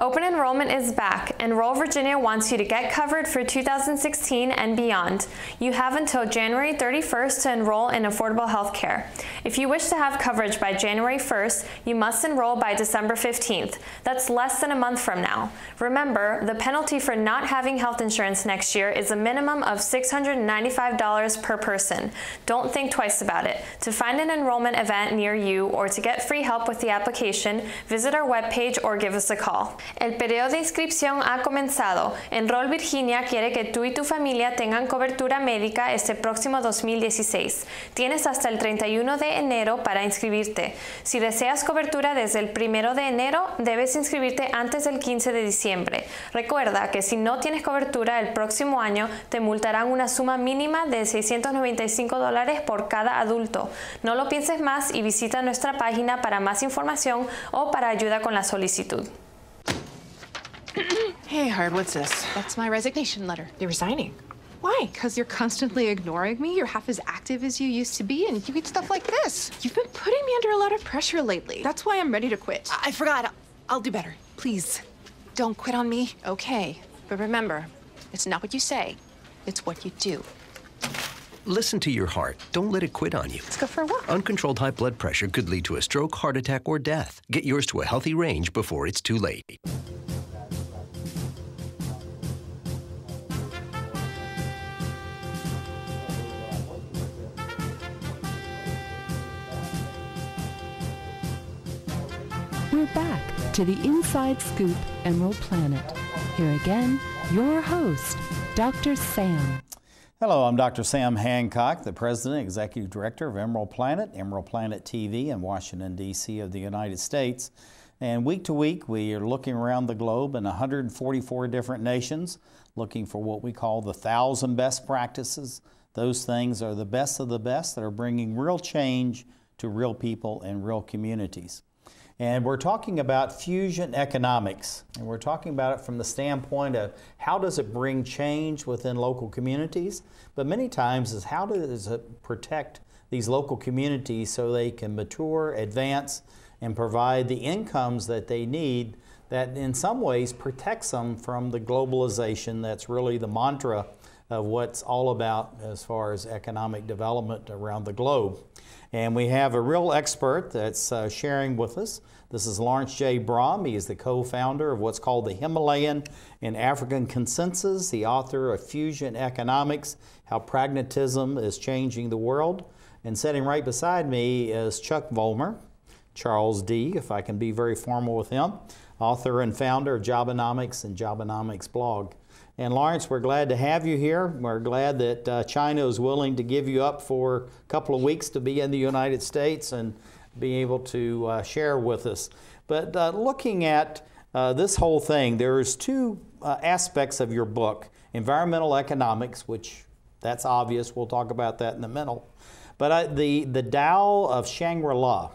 Open enrollment is back. Enroll Virginia wants you to get covered for 2016 and beyond. You have until January 31st to enroll in affordable health care. If you wish to have coverage by January 1st, you must enroll by December 15th. That's less than a month from now. Remember, the penalty for not having health insurance next year is a minimum of $695 per person. Don't think twice about it. To find an enrollment event near you or to get free help with the application, visit our webpage or give us a call. El periodo de inscripción ha comenzado. Enroll Virginia quiere que tú y tu familia tengan cobertura médica este próximo 2016. Tienes hasta el 31 de enero para inscribirte. Si deseas cobertura desde el 1 de enero, debes inscribirte antes del 15 de diciembre. Recuerda que si no tienes cobertura el próximo año, te multarán una suma mínima de 695 dólares por cada adulto. No lo pienses más y visita nuestra página para más información o para ayuda con la solicitud. Hey, Hard, what's this? That's my resignation letter. You're resigning? Why? Because you're constantly ignoring me? You're half as active as you used to be, and you eat stuff like this. You've been putting me under a lot of pressure lately. That's why I'm ready to quit. I, I forgot. I'll, I'll do better. Please, don't quit on me. Okay. But remember, it's not what you say, it's what you do. Listen to your heart. Don't let it quit on you. Let's go for a walk. Uncontrolled high blood pressure could lead to a stroke, heart attack, or death. Get yours to a healthy range before it's too late. We're back to the Inside Scoop Emerald Planet. Here again, your host, Dr. Sam. Hello, I'm Dr. Sam Hancock, the President and Executive Director of Emerald Planet, Emerald Planet TV in Washington, D.C. of the United States. And week to week, we are looking around the globe in 144 different nations, looking for what we call the thousand best practices. Those things are the best of the best that are bringing real change to real people and real communities. And we're talking about fusion economics. And we're talking about it from the standpoint of how does it bring change within local communities, but many times is how does it protect these local communities so they can mature, advance, and provide the incomes that they need that in some ways protects them from the globalization that's really the mantra of what's all about as far as economic development around the globe. And we have a real expert that's uh, sharing with us. This is Laurence J. Brahm. He is the co founder of what's called the Himalayan and African Consensus, the author of Fusion Economics How Pragmatism is Changing the World. And sitting right beside me is Chuck Vollmer, Charles D., if I can be very formal with him, author and founder of Jobenomics and Jobenomics blog. And Laurence, we're glad to have you here. We're glad that uh, China is willing to give you up for a couple of weeks to be in the United States and be able to uh, share with us. But uh, looking at uh, this whole thing, there's two uh, aspects of your book environmental economics, which that's obvious, we'll talk about that in a minute. But uh, the, the Tao of Shangri La.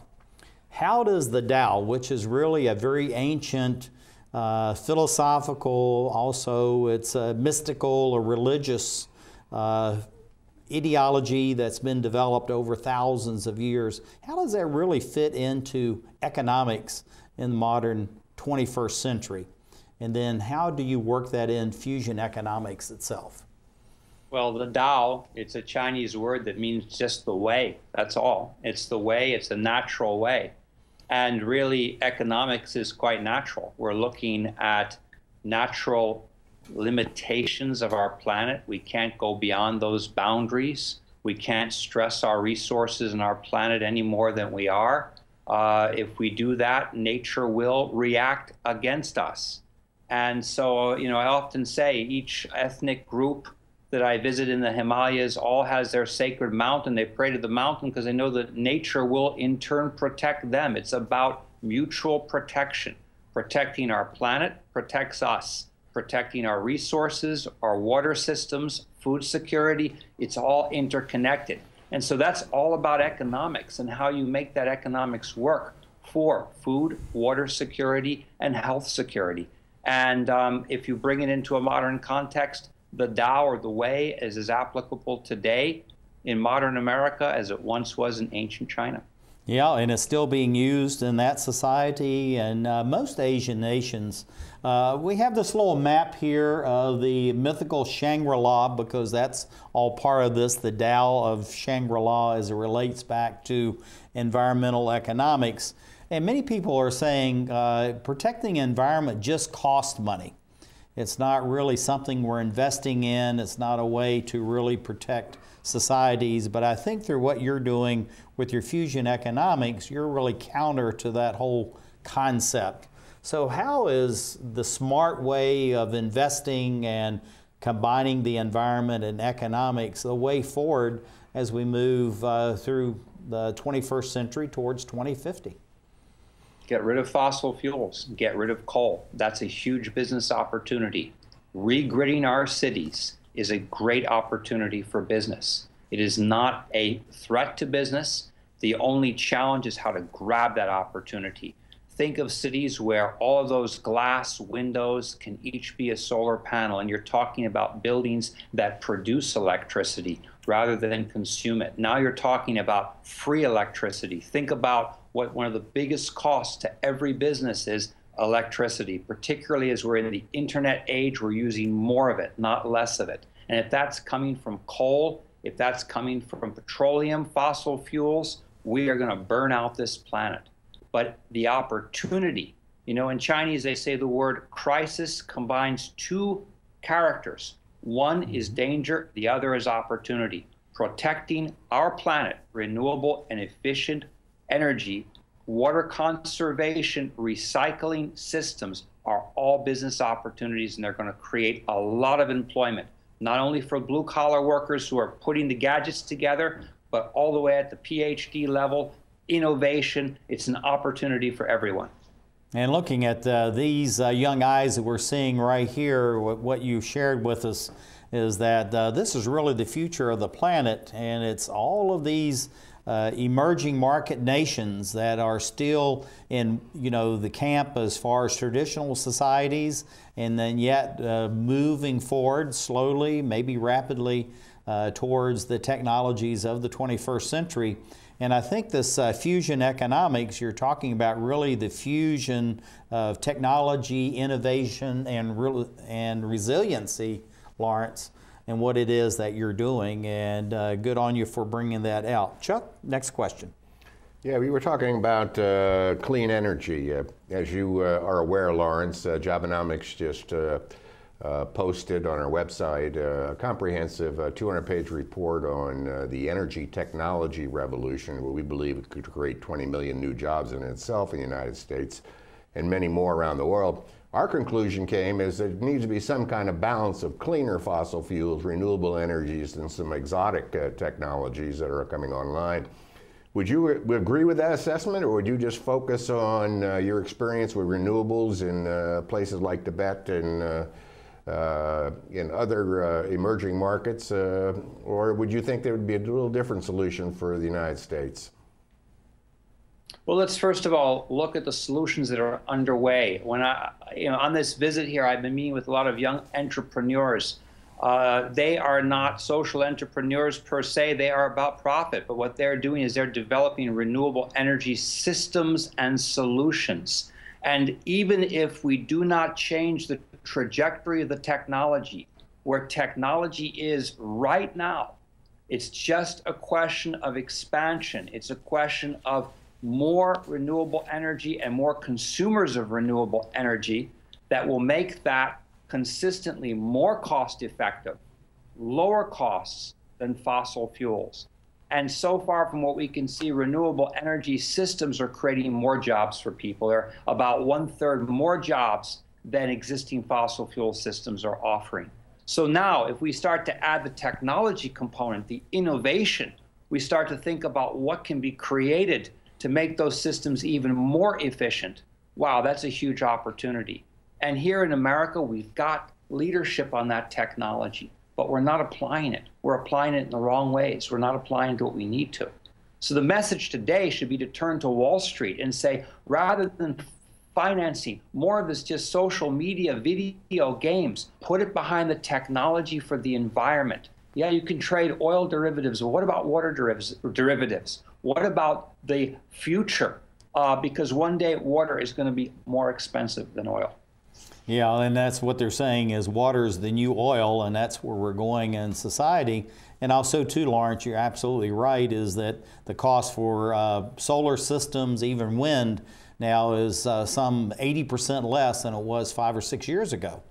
How does the Tao, which is really a very ancient uh, philosophical, also it's a mystical or religious uh, ideology that's been developed over thousands of years. How does that really fit into economics in the modern 21st century? And then how do you work that in fusion economics itself? Well, the Tao, it's a Chinese word that means just the way. That's all. It's the way, it's a natural way. And really, economics is quite natural. We're looking at natural limitations of our planet. We can't go beyond those boundaries. We can't stress our resources and our planet any more than we are. Uh, if we do that, nature will react against us. And so, you know, I often say each ethnic group that I visit in the Himalayas all has their sacred mountain. They pray to the mountain because they know that nature will in turn protect them. It's about mutual protection. Protecting our planet protects us. Protecting our resources, our water systems, food security, it's all interconnected. And so that's all about economics and how you make that economics work for food, water security, and health security. And um, if you bring it into a modern context, the Tao or the way is as applicable today in modern America as it once was in ancient China. Yeah, and it's still being used in that society and uh, most Asian nations. Uh, we have this little map here of the mythical Shangri-La because that's all part of this, the Tao of Shangri-La as it relates back to environmental economics. And many people are saying uh, protecting environment just costs money. It's not really something we're investing in. It's not a way to really protect societies. But I think through what you're doing with your fusion economics, you're really counter to that whole concept. So, how is the smart way of investing and combining the environment and economics the way forward as we move uh, through the 21st century towards 2050? Get rid of fossil fuels, get rid of coal. That's a huge business opportunity. Regridding our cities is a great opportunity for business. It is not a threat to business. The only challenge is how to grab that opportunity. think of cities where all of those glass windows can each be a solar panel, and you're talking about buildings that produce electricity rather than consume it. Now you're talking about free electricity. Think about what one of the biggest costs to every business is electricity, particularly as we're in the internet age, we're using more of it, not less of it. And if that's coming from coal, if that's coming from petroleum, fossil fuels, we are going to burn out this planet but the opportunity. You know, in Chinese, they say the word crisis combines two characters. One is danger, the other is opportunity. Protecting our planet, renewable and efficient energy, water conservation, recycling systems are all business opportunities, and they're going to create a lot of employment, not only for blue collar workers who are putting the gadgets together, but all the way at the PhD level innovation. It's an opportunity for everyone. And looking at uh, these uh, young eyes that we're seeing right here, what, what you shared with us is that uh, this is really the future of the planet, and it's all of these uh, emerging market nations that are still in, you know, the camp as far as traditional societies, and then yet uh, moving forward slowly, maybe rapidly, uh, towards the technologies of the 21st century. And I think this uh, fusion economics, you're talking about really the fusion of technology, innovation, and, re- and resiliency, Laurence, and what it is that you're doing. And uh, good on you for bringing that out. Chuck, next question. Yeah, we were talking about uh, clean energy. Uh, as you uh, are aware, Laurence, uh, Jobenomics just uh, posted on our website uh, a comprehensive 200-page uh, report on uh, the energy technology revolution, where we believe it could create 20 million new jobs in itself in the United States and many more around the world. Our conclusion came is that there needs to be some kind of balance of cleaner fossil fuels, renewable energies, and some exotic uh, technologies that are coming online. Would you agree with that assessment, or would you just focus on uh, your experience with renewables in uh, places like Tibet and uh, uh, in other uh, emerging markets, uh, or would you think there would be a little different solution for the United States? Well, let's first of all look at the solutions that are underway. When I, you know, on this visit here, I've been meeting with a lot of young entrepreneurs. Uh, they are not social entrepreneurs per se, they are about profit. But what they're doing is they're developing renewable energy systems and solutions. And even if we do not change the trajectory of the technology, where technology is right now. It's just a question of expansion. It's a question of more renewable energy and more consumers of renewable energy that will make that consistently more cost effective, lower costs than fossil fuels. And so far, from what we can see, renewable energy systems are creating more jobs for people. There are about one third more jobs than existing fossil fuel systems are offering. So now, if we start to add the technology component, the innovation, we start to think about what can be created to make those systems even more efficient. Wow, that's a huge opportunity. And here in America, we've got leadership on that technology, but we're not applying it. We're applying it in the wrong ways. We're not applying to what we need to. So the message today should be to turn to Wall Street and say, rather than financing, more of this just social media, video games. Put it behind the technology for the environment. Yeah, you can trade oil derivatives. What about water derivatives? What about the future? Uh, because one day water is going to be more expensive than oil. Yeah, and that's what they're saying is water is the new oil, and that's where we're going in society. And also, too, Laurence, you're absolutely right, is that the cost for uh, solar systems, even wind, now is uh, some 80% less than it was five or six years ago.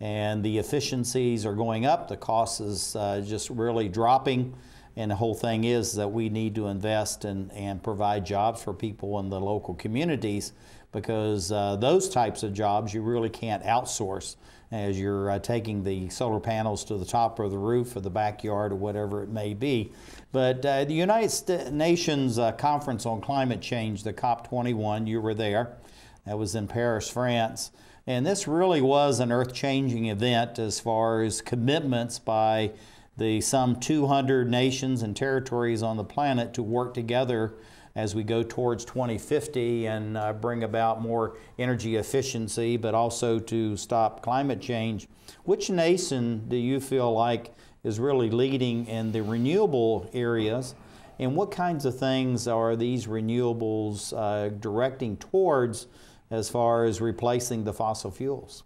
And the efficiencies are going up, the cost is uh, just really dropping. And the whole thing is that we need to invest and, and provide jobs for people in the local communities because uh, those types of jobs you really can't outsource as you're uh, taking the solar panels to the top of the roof or the backyard or whatever it may be. But uh, the United St Nations uh, Conference on Climate Change, the COP21, you were there. That was in Paris, France. And this really was an earth changing event as far as commitments by the some 200 nations and territories on the planet to work together as we go towards 2050 and uh, bring about more energy efficiency, but also to stop climate change. Which nation do you feel like is really leading in the renewable areas? And what kinds of things are these renewables uh, directing towards as far as replacing the fossil fuels?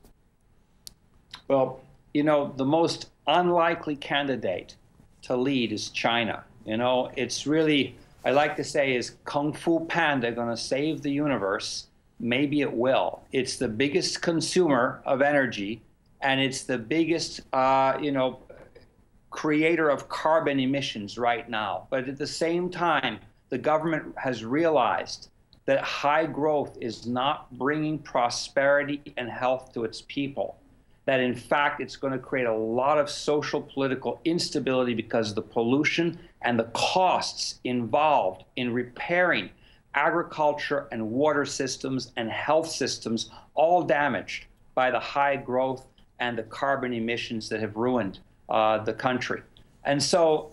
Well, you know, the most unlikely candidate to lead is China. You know, it's really, I like to say, is Kung Fu Panda going to save the universe? Maybe it will. It's the biggest consumer of energy, and it's the biggest, uh, you know, creator of carbon emissions right now. But at the same time, the government has realized that high growth is not bringing prosperity and health to its people that in fact it's going to create a lot of social political instability because of the pollution and the costs involved in repairing agriculture and water systems and health systems all damaged by the high growth and the carbon emissions that have ruined uh, the country. And so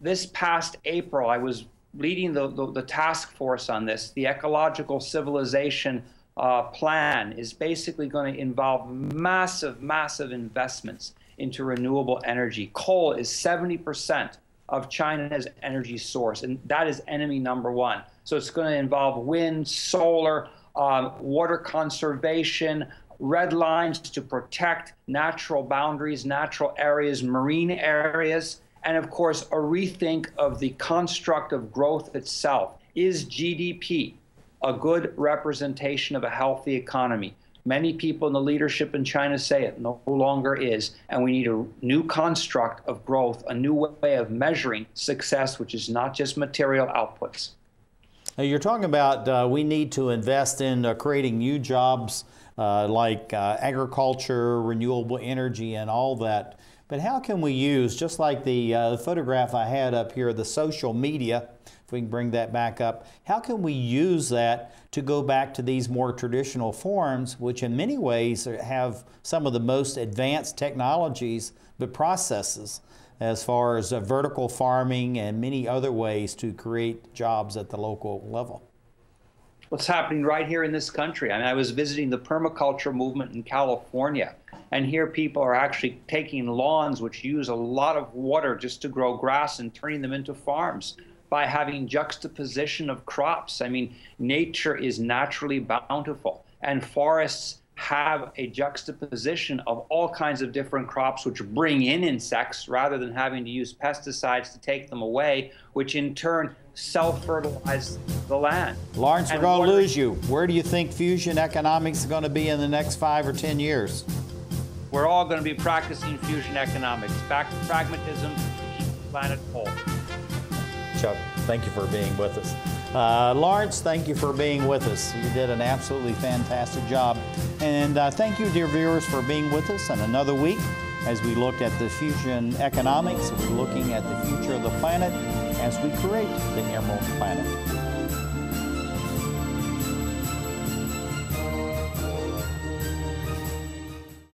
this past April, I was leading the, the, the task force on this, the ecological civilization uh, plan is basically going to involve massive, massive investments into renewable energy. Coal is 70% of China's energy source, and that is enemy number one. So it's going to involve wind, solar, um, water conservation, red lines to protect natural boundaries, natural areas, marine areas, and of course, a rethink of the construct of growth itself. Is GDP a good representation of a healthy economy. Many people in the leadership in China say it no longer is, and we need a new construct of growth, a new way of measuring success, which is not just material outputs. Now you're talking about uh, we need to invest in uh, creating new jobs uh, like uh, agriculture, renewable energy, and all that. But how can we use, just like the, uh, the photograph I had up here, the social media? If we can bring that back up, how can we use that to go back to these more traditional forms, which in many ways have some of the most advanced technologies, but processes as far as uh, vertical farming and many other ways to create jobs at the local level? What's happening right here in this country? I mean, I was visiting the permaculture movement in California, and here people are actually taking lawns which use a lot of water just to grow grass and turning them into farms by having juxtaposition of crops. I mean, nature is naturally bountiful, and forests have a juxtaposition of all kinds of different crops which bring in insects rather than having to use pesticides to take them away, which in turn self-fertilize the land. Laurence, we're going to lose you. Where do you think fusion economics is going to be in the next five or ten years? We're all going to be practicing fusion economics. Back to pragmatism, to keep the planet whole. Chuck, thank you for being with us. Uh, Laurence, thank you for being with us. You did an absolutely fantastic job. And uh, thank you, dear viewers, for being with us on another week as we look at the fusion economics. We're looking at the future of the planet as we create the Emerald Planet.